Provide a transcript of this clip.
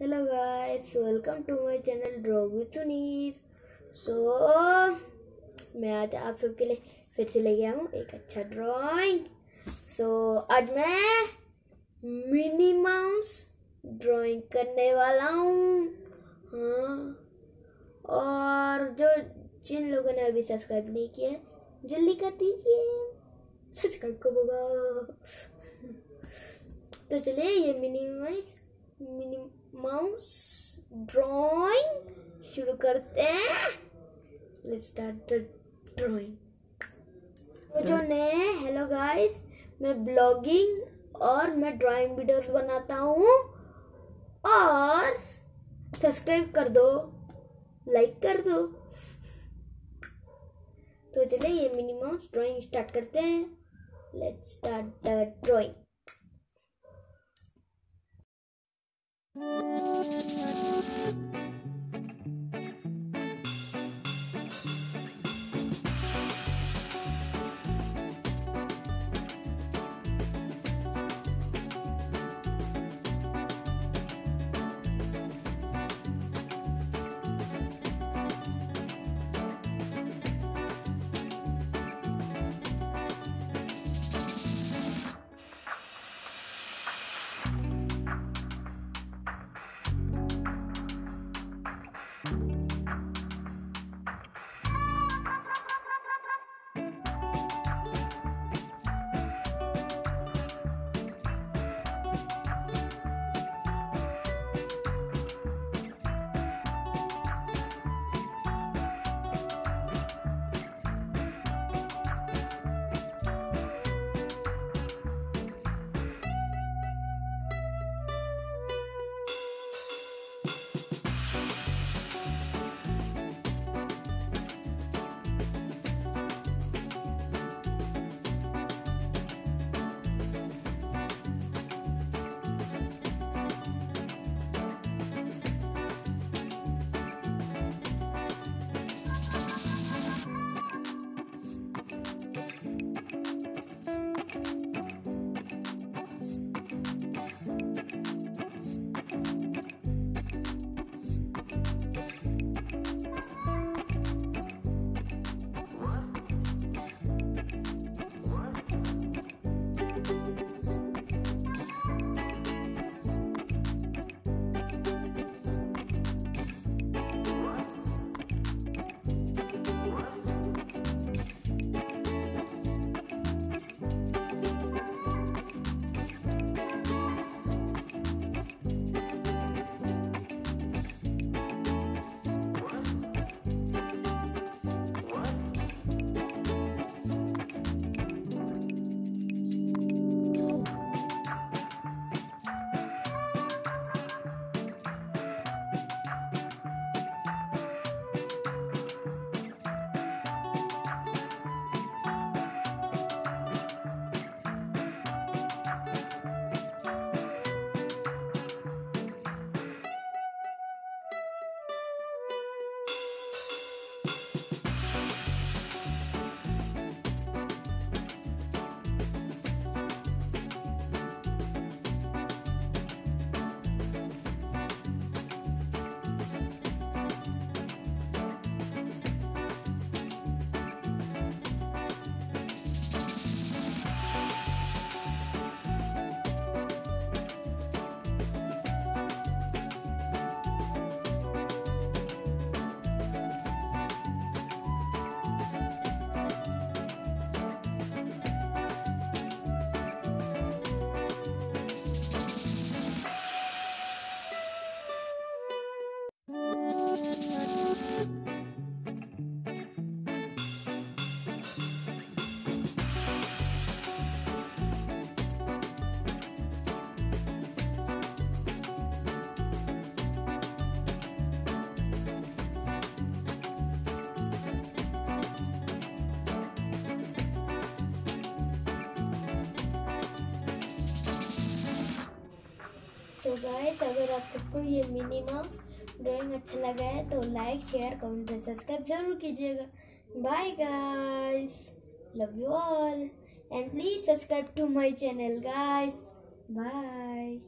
Hello guys welcome to my channel draw with Suneer so मैं आज आप सबके लिए फिर से ले गया हूँ एक अच्छा ड्राइंग सो so, आज मैं मिनी माउस ड्राइंग करने वाला हूँ। हाँ और जो जिन लोगों ने अभी सब्सक्राइब नहीं किया जल्दी कर दीजिए। सब्सक्राइब कब होगा? तो चलिए ये Minnie Mouse Minnie Mouse drawing शुरू करते हैं। लेट्स स्टार्ट द ड्राइंग तो जो नए हेलो गाइस मैं ब्लॉगिंग और मैं ड्राइंग वीडियोस बनाता हूँ। और सब्सक्राइब कर दो लाइक कर दो। तो चलिए ये मिनी माउस ड्राइंग स्टार्ट करते हैं। Let's start the drawing Música so guys अगर आप सबको ये मिनी माउस ड्राइंग अच्छा लगा है तो like share comment and subscribe ज़रूर कीजिएगा। Bye guys love you all and please subscribe to my channel guys bye